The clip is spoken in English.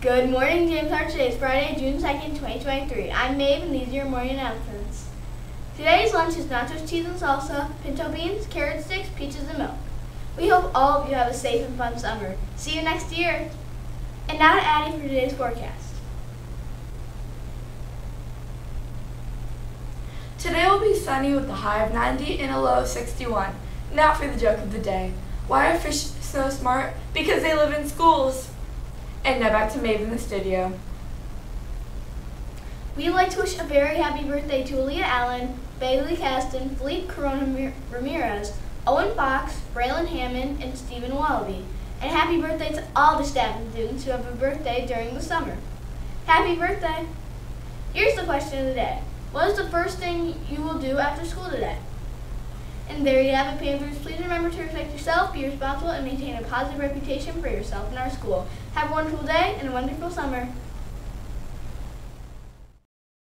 Good morning, James Hart. Today is Friday, June 2nd, 2023. I'm Maeve, and these are your morning announcements. Today's lunch is nachos, cheese, and salsa, pinto beans, carrot sticks, peaches, and milk. We hope all of you have a safe and fun summer. See you next year. And now to Addie for today's forecast. Today will be sunny with a high of 90 and a low of 61. Now for the joke of the day. Why are fish so smart? Because they live in schools. And now back to Maeve in the studio. We'd like to wish a very happy birthday to Aaliyah Allen, Bailey Caston, Philippe Corona Ramirez, Owen Fox, Braylon Hammond, and Stephen Wallaby. And happy birthday to all the staff and students who have a birthday during the summer. Happy birthday! Here's the question of the day. What is the first thing you will do after school today? And there you have it, Panthers. Please remember to respect yourself, be responsible, and maintain a positive reputation for yourself in our school. Have a wonderful day and a wonderful summer.